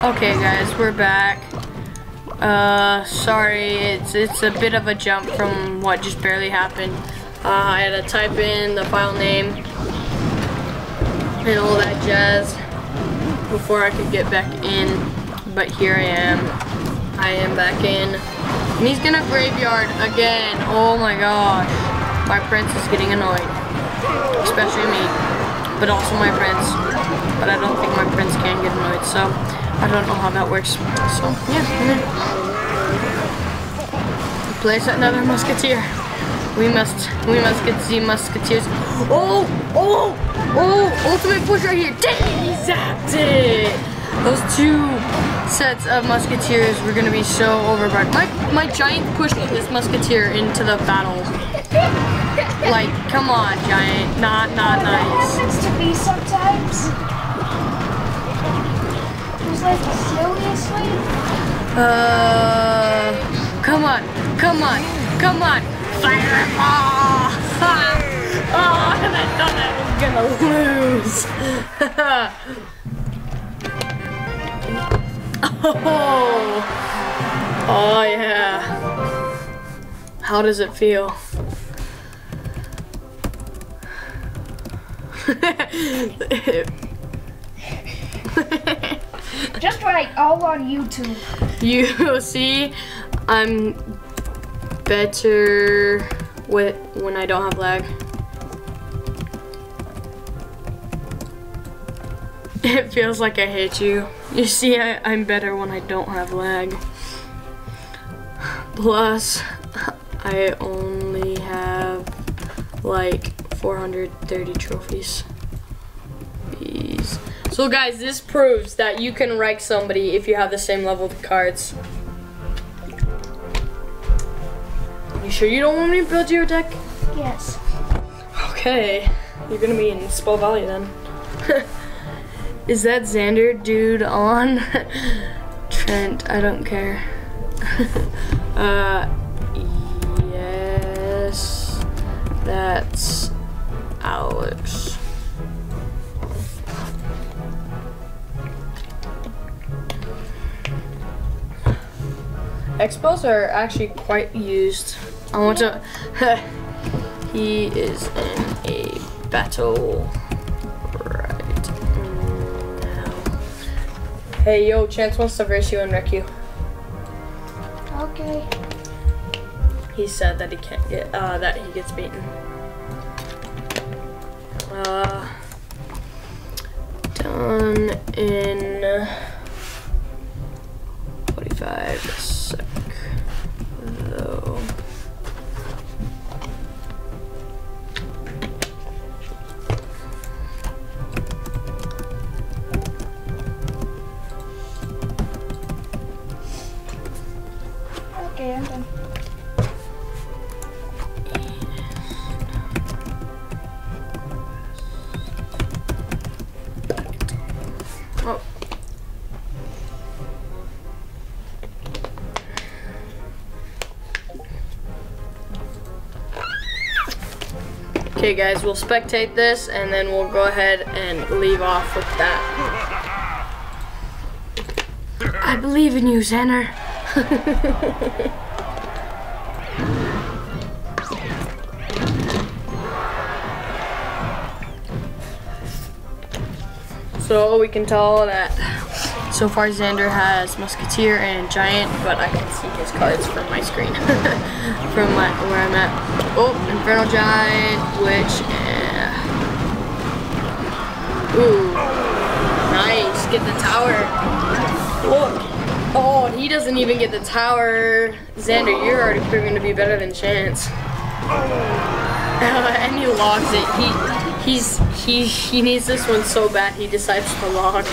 Okay guys, we're back. Uh, sorry, it's it's a bit of a jump from what just barely happened. Uh, I had to type in the file name and all that jazz before I could get back in, but here I am. I am back in. And he's gonna graveyard again. Oh my gosh. My prince is getting annoyed. Especially me. But also my prince. But I don't think my prince can get annoyed, so I don't know how that works. So, yeah. Place another musketeer. We must, we must get the musketeers. Oh, oh, oh, ultimate push right here. Dang, he zapped it. Those two sets of musketeers were gonna be so overpowered. My, my giant pushed this musketeer into the battle. Like, come on, giant. Not, not nice. happens to be sometimes. It's like, seriously? Uh, come on, come on, come on. Fireball! Ha! Oh, and I thought I was gonna lose. oh, oh yeah. How does it feel? Just right, all on YouTube. You see, I'm better with when I don't have lag. It feels like I hate you. You see, I, I'm better when I don't have lag. Plus, I only have like 430 trophies. These. So guys, this proves that you can rank somebody if you have the same level of cards. You sure you don't want me to build your deck? Yes. Okay, you're gonna be in Spell Valley then. Is that Xander dude on? Trent, I don't care. uh, yes, that's Alex. Expos are actually quite used. I want to. he is in a battle right now. Hey, yo, Chance wants to verse you and wreck you. Okay. He said that he can't get uh, that he gets beaten. In 45 Okay guys, we'll spectate this and then we'll go ahead and leave off with that. I believe in you, Xander. so we can tell that so far Xander has Musketeer and Giant, but I can see his cards from my screen, from my, where I'm at. Oh, Infernal Giant, which, eh. ooh, nice, get the tower. Look, oh, he doesn't even get the tower. Xander, you're already proving to be better than Chance. and he logs it. He, he's, he, he needs this one so bad he decides to log.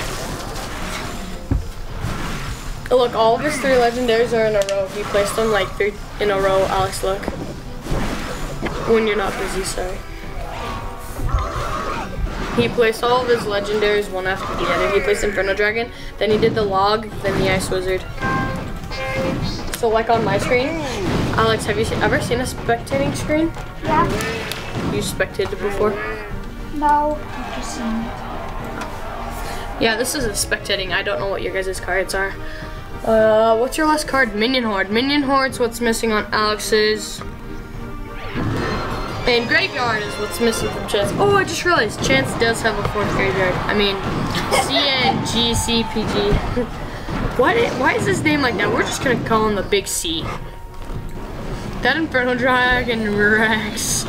Look, all of his three legendaries are in a row. He placed them like three in a row, Alex, look. When you're not busy, sorry. He placed all of his legendaries one after the other. He placed Inferno Dragon, then he did the log, then the Ice Wizard. So like on my screen, Alex, have you ever seen a spectating screen? Yeah. You spectated before? No, I've just seen it. Yeah, this is a spectating. I don't know what your guys' cards are. Uh, what's your last card? Minion Horde. Minion Horde's what's missing on Alex's. And Graveyard is what's missing from Chance. Oh, I just realized Chance does have a fourth graveyard. I mean, CNGCPG. why, did, why is his name like that? We're just gonna call him the Big C. That Inferno Dragon Rex.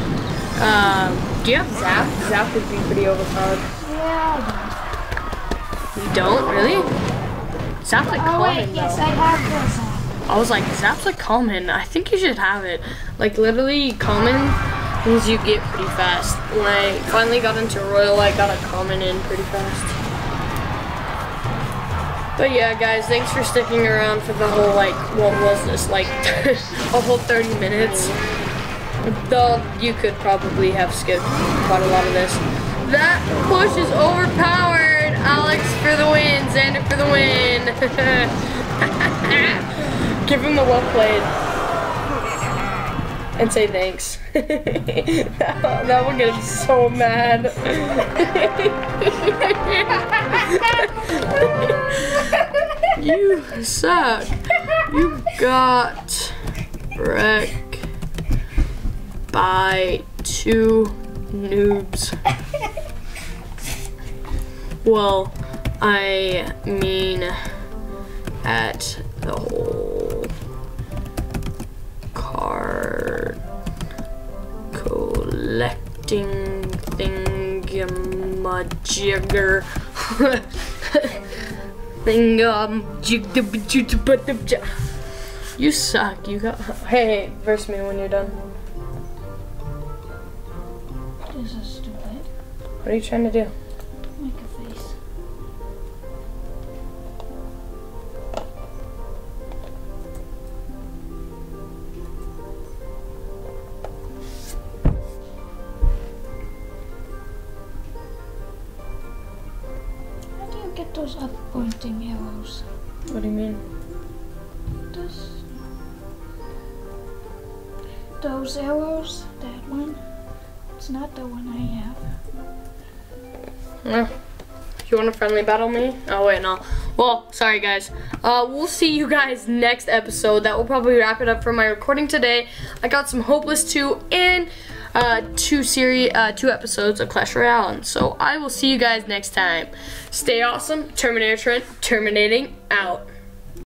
Um, do you have Zap? Zap would be pretty overpowered. Yeah. You don't really? Zap's like Oh common wait, yes, though. I have this. I was like, Zap's like common. I think you should have it. Like literally common means you get pretty fast. When I finally got into Royal, I got a common in pretty fast. But yeah, guys, thanks for sticking around for the whole like, what was this, like a whole 30 minutes. Though you could probably have skipped quite a lot of this. That push is overpowered. Alex for the win. Xander for the win. Give him the well played. And say thanks. that, will get him so mad. you suck. You got wreck by two noobs. Well, I mean at the collecting thingamajigger thingam You suck. You got. Hey, hey, verse me when you're done. This is stupid. What are you trying to do? Those up pointing arrows? What do you mean? This. Those arrows, that one. It's not the one I have. No. You want to friendly battle me? Oh wait, no. Well, sorry guys. Uh, we'll see you guys next episode. That will probably wrap it up for my recording today. I got some Hopeless 2 and uh, two series, uh, two episodes of Clash Royale. And so I will see you guys next time. Stay awesome. Terminator Trent, terminating out.